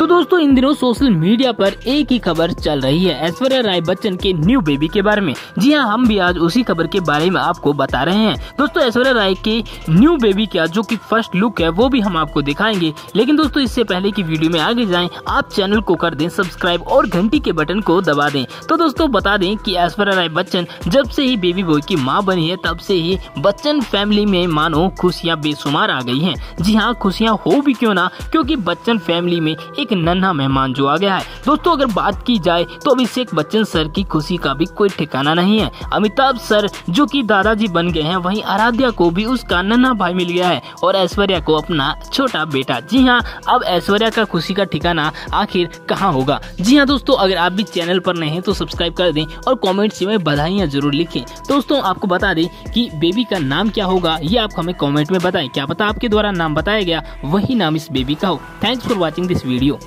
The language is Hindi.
तो दोस्तों, इन दिनों सोशल मीडिया पर एक ही खबर चल रही है, ऐश्वर्या राय बच्चन के न्यू बेबी के बारे में। जी हाँ हम भी आज उसी खबर के बारे में आपको बता रहे हैं। दोस्तों, ऐश्वर्या राय के न्यू बेबी का जो कि फ़र्स्ट लुक है, वो भी हम आपको दिखाएँगे। लेकिन दोस्तों, इससे पहले की वीडियो में आगे जाए, आप चैनल को कर दें सब्सक्राइब और घंटी के बटन को दबा दें। तो दोस्तों, बता दें की ऐश्वर्या राय बच्चन जब से ही बेबी बॉय की माँ बनी है, तब से ही बच्चन फैमिली में मानो खुशियाँ बेशुमार आ गई है। जी हाँ खुशियाँ हो भी क्यों ना, क्योंकि बच्चन फैमिली में एक एक नन्हा मेहमान जो आ गया है। दोस्तों, अगर बात की जाए तो अभिषेक बच्चन सर की खुशी का भी कोई ठिकाना नहीं है। अमिताभ सर, जो कि दादाजी बन गए हैं, वहीं आराध्या को भी उसका नन्हा भाई मिल गया है और ऐश्वर्या को अपना छोटा बेटा। जी हाँ अब ऐश्वर्या का खुशी का ठिकाना आखिर कहाँ होगा? जी हाँ दोस्तों, अगर आप भी चैनल पर नए हैं तो सब्सक्राइब कर दें और कॉमेंट में बधाइयाँ ज़रूर लिखें। दोस्तों, आपको बता दें की बेबी का नाम क्या होगा, ये आप हमें कॉमेंट में बताएँ। क्या पता आपके द्वारा नाम बताया गया, वही नाम इस बेबी का हो। Thanks for watching this video